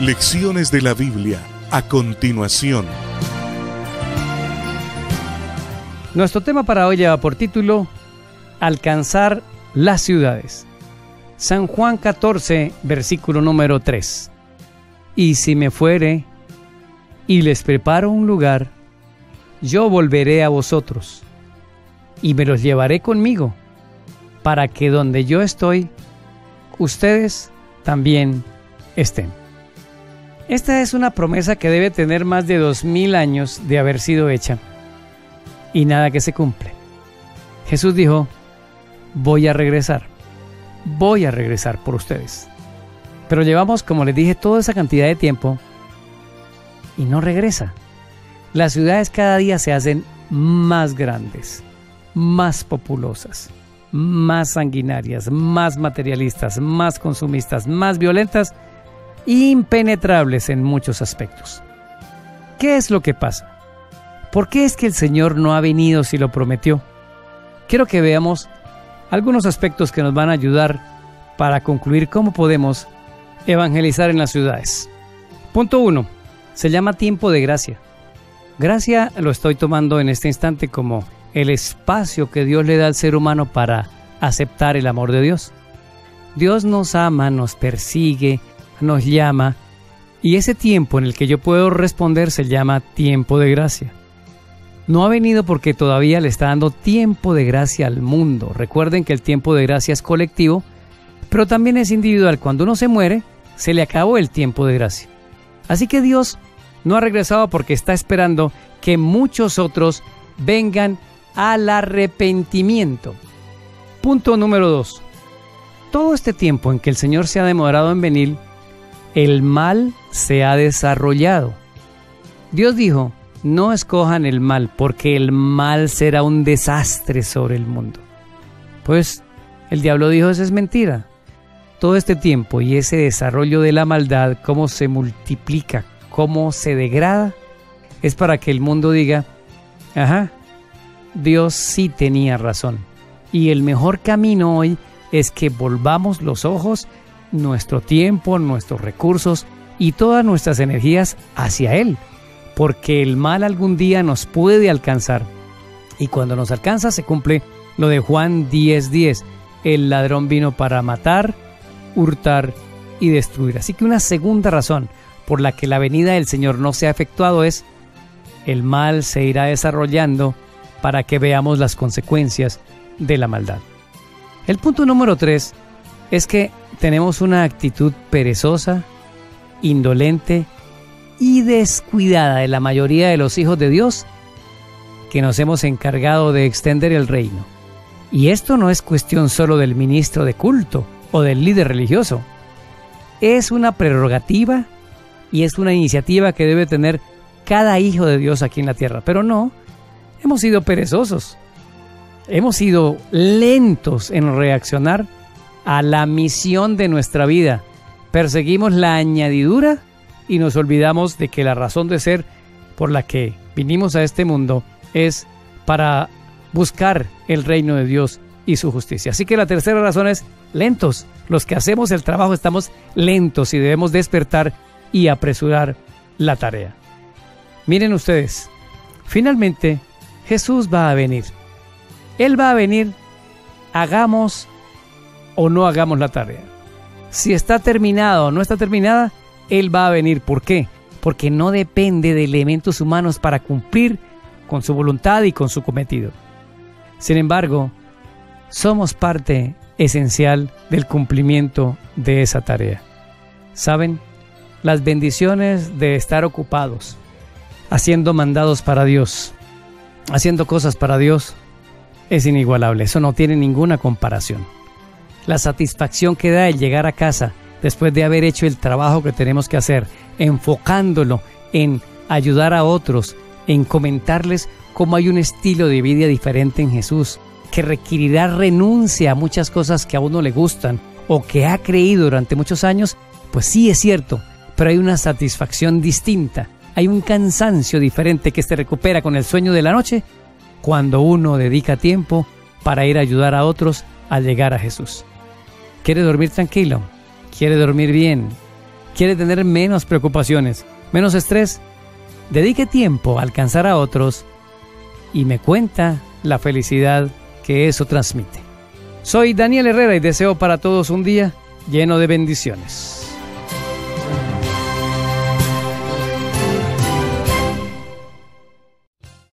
Lecciones de la Biblia a continuación. Nuestro tema para hoy lleva por título Alcanzar las ciudades. San Juan 14, versículo número 3. Y si me fuere y les preparo un lugar, yo volveré a vosotros y me los llevaré conmigo, para que donde yo estoy, ustedes también estén. Esta es una promesa que debe tener más de dos mil años de haber sido hecha y nada que se cumple. Jesús dijo, voy a regresar, voy a regresar por ustedes. Pero llevamos, como les dije, toda esa cantidad de tiempo y no regresa. Las ciudades cada día se hacen más grandes, más populosas, más sanguinarias, más materialistas, más consumistas, más violentas, impenetrables en muchos aspectos. ¿Qué es lo que pasa? ¿Por qué es que el Señor no ha venido si lo prometió? Quiero que veamos algunos aspectos que nos van a ayudar para concluir cómo podemos evangelizar en las ciudades. Punto 1. Se llama tiempo de gracia. Gracia lo estoy tomando en este instante como el espacio que Dios le da al ser humano para aceptar el amor de Dios. Dios nos ama, nos persigue, nos llama, y ese tiempo en el que yo puedo responder se llama tiempo de gracia. No ha venido porque todavía le está dando tiempo de gracia al mundo. Recuerden que el tiempo de gracia es colectivo, pero también es individual. Cuando uno se muere, se le acabó el tiempo de gracia. Así que Dios no ha regresado porque está esperando que muchos otros vengan al arrepentimiento. Punto número 2. Todo este tiempo en que el Señor se ha demorado en venir, el mal se ha desarrollado. Dios dijo, no escojan el mal, porque el mal será un desastre sobre el mundo. Pues el diablo dijo, eso es mentira. Todo este tiempo y ese desarrollo de la maldad, cómo se multiplica, cómo se degrada, es para que el mundo diga, ajá, Dios sí tenía razón. Y el mejor camino hoy es que volvamos los ojos, nuestro tiempo, nuestros recursos y todas nuestras energías hacia Él, porque el mal algún día nos puede alcanzar. Y cuando nos alcanza se cumple lo de Juan 10:10, el ladrón vino para matar, hurtar y destruir. Así que una segunda razón por la que la venida del Señor no se ha efectuado es el mal se irá desarrollando para que veamos las consecuencias de la maldad. El punto número tres es que tenemos una actitud perezosa, indolente y descuidada de la mayoría de los hijos de Dios que nos hemos encargado de extender el reino. Y esto no es cuestión solo del ministro de culto o del líder religioso. Es una prerrogativa y es una iniciativa que debe tener cada hijo de Dios aquí en la tierra. Pero no, hemos sido perezosos, hemos sido lentos en reaccionar a la misión de nuestra vida. Perseguimos la añadidura y nos olvidamos de que la razón de ser por la que vinimos a este mundo es para buscar el reino de Dios y su justicia. Así que la tercera razón es lentos. Los que hacemos el trabajo estamos lentos y debemos despertar y apresurar la tarea. Miren ustedes, finalmente Jesús va a venir. Él va a venir, hagamos o no hagamos la tarea. Si está terminada o no está terminada, Él va a venir. ¿Por qué? Porque no depende de elementos humanos para cumplir con su voluntad y con su cometido. Sin embargo, somos parte esencial del cumplimiento de esa tarea. ¿Saben? Las bendiciones de estar ocupados, haciendo mandados para Dios, haciendo cosas para Dios, es inigualable. Eso no tiene ninguna comparación. La satisfacción que da el llegar a casa después de haber hecho el trabajo que tenemos que hacer, enfocándolo en ayudar a otros, en comentarles cómo hay un estilo de vida diferente en Jesús, que requerirá renuncia a muchas cosas que a uno le gustan o que ha creído durante muchos años, pues sí es cierto, pero hay una satisfacción distinta, hay un cansancio diferente que se recupera con el sueño de la noche cuando uno dedica tiempo para ir a ayudar a otros a llegar a Jesús. ¿Quiere dormir tranquilo? ¿Quiere dormir bien? quiere tener menos preocupaciones, menos estrés, dedique tiempo a alcanzar a otros y me cuenta la felicidad que eso transmite. Soy Daniel Herrera y deseo para todos un día lleno de bendiciones.